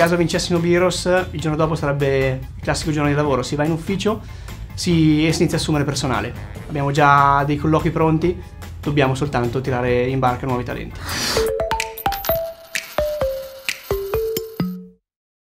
caso vincessimo Biros, il giorno dopo sarebbe il classico giorno di lavoro, si va in ufficio si, e si inizia a assumere personale. Abbiamo già dei colloqui pronti, dobbiamo soltanto tirare in barca nuovi talenti.